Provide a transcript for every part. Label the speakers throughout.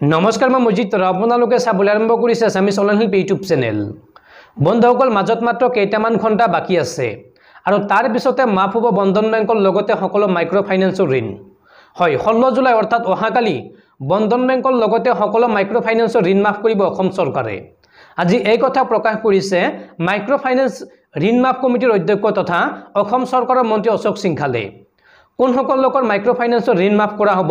Speaker 1: নমস্কাৰ মই মজিত তৰা আপোনালোকে চাবলৈ আৰম্ভ কৰিছে আছামিছ অনলাইন ইউটিউব চেনেল। বন্ধুসকল মাজত মাত্ৰ কেইটামান ঘণ্টা বাকী আছে আৰু তাৰ পিছতে মাফ হ'ব বন্ধন বেংকৰ লগতে সকলো মাইক্ৰ' ফাইনেন্সৰ ঋণ। হয় ষোল্ল জুলাই অৰ্থাৎ অহাকালি বন্ধন বেংকৰ লগতে সকলো মাইক্ৰ' ফাইনেন্সৰ ঋণ মাফ কৰিব অসম চৰকাৰে। আজি এই কথা প্ৰকাশ কৰিছে মাইক্ৰ' ফাইনেন্স ঋণ মাফ কমিটিৰ অধ্যক্ষ তথা অসম চৰকাৰৰ মন্ত্ৰী অশোক সিংঘালে। কোনসকল লোকৰ মাইক্ৰ' ফাইনেন্সৰ ঋণ মাফ কৰা হ'ব?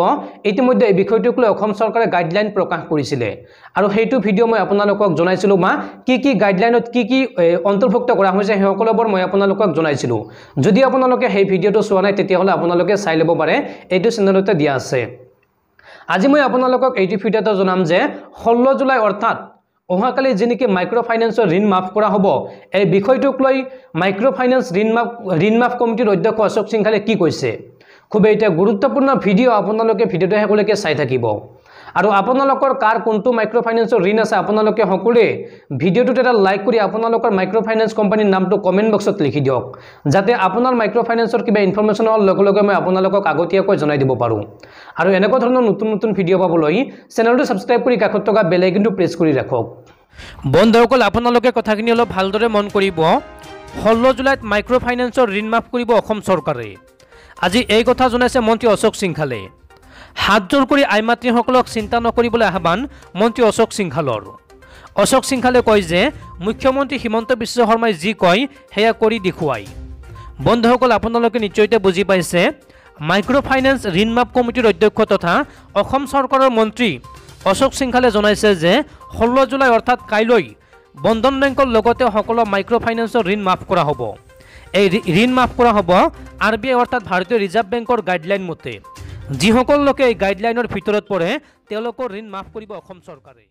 Speaker 1: ইতিমধ্যে এই বিষয়টোক লৈ অসম চৰকাৰে গাইডলাইন প্ৰকাশ কৰিছিলে। আৰু সেইটো ভিডিঅ' মই আপোনালোকক জনাইছিলোঁ বা কি কি গাইডলাইনত কি কি অন্তৰ্ভুক্ত কৰা হৈছে সেই সকলোবোৰ মই আপোনালোকক জনাইছিলোঁ। যদি আপোনালোকে সেই ভিডিঅ'টো চোৱা নাই তেতিয়াহ'লে আপোনালোকে চাই ল'ব পাৰে এইটো চেনেলতে দিয়া আছে। আজি মই আপোনালোকক এইটো ভিডিঅ'তে জনাম যে ষোল্ল জুলাই অৰ্থাৎ অহাকালি যি নেকি মাইক্ৰ' ফাইনেন্সৰ ঋণ মাফ কৰা হ'ব এই বিষয়টোক লৈ মাইক্ৰ' ফাইনেন্স ঋণ মাফ ঋণ মাফ কমিটিৰ অধ্যক্ষ অশোক সিংঘালে কি কৈছে? খুব এটা গুৰুত্বপূৰ্ণ ভিডিঅ' আপোনালোকে ভিডিঅ'টো শেষলৈকে চাই থাকিব। আৰু আপোনালোকৰ কাৰ কোনটো মাইক্ৰ' ফাইনেন্সৰ ঋণ আছে আপোনালোকে সকলোৱে ভিডিঅ'টোত এটা লাইক কৰি আপোনালোকৰ মাইক্ৰ' ফাইনেন্স কোম্পানীৰ নামটো কমেণ্ট বক্সত লিখি দিয়ক। যাতে আপোনাৰ মাইক্ৰ' ফাইনেন্সৰ কিবা ইনফৰ্মেশ্যন হোৱাৰ লগে লগে মই আপোনালোকক আগতীয়াকৈ জনাই দিব পাৰোঁ। আৰু এনেকুৱা ধৰণৰ নতুন নতুন ভিডিঅ' পাবলৈ চেনেলটো ছাবস্ক্ৰাইব কৰি কাষত থকা বেল আইকনটো প্ৰেছ কৰি ৰাখক। বন্ধুসকল আপোনালোকে কথাখিনি অলপ ভালদৰে মন কৰিব। ষোল্ল জুলাইত মাইক্ৰ' ফাইনেন্সৰ ঋণ মাফ কৰিব অসম চৰকাৰে। আজি এই কথা জনাইছে মন্ত্ৰী অশোক সিংঘালে। হাতজোৰ কৰি আই মাতৃসকলক চিন্তা নকৰিবলৈ আহ্বান মন্ত্ৰী অশোক সিংঘালৰ। অশোক সিংঘালে কয় যে মুখ্যমন্ত্ৰী হিমন্ত বিশ্ব শৰ্মাই যি কয় সেয়া কৰি দেখুৱায় বন্ধুসকল আপোনালোকে নিশ্চয়তে বুজি পাইছে ফাইনেন্স ঋণ মাফ কমিটিৰ অধ্যক্ষ তথা চৰকাৰৰ মন্ত্ৰী অশোক সিংঘালে জনাইছে যে ষোল্ল জুলাই অৰ্থাৎ কাইলৈ বন্ধন লগতে সকলো মাইক্ৰ' ফাইনেন্সৰ ঋণ মাফ কৰা হ'ব। এই ঋণ মাফ কৰা হ'ব আৰ বি আই অৰ্থাৎ ভাৰতীয় ৰিজাৰ্ভ বেংকৰ গাইডলাইন মতে। যিসকল লোকে এই গাইডলাইনৰ ভিতৰত পৰে তেওঁলোকৰ ঋণ মাফ কৰিব অসম চৰকাৰে।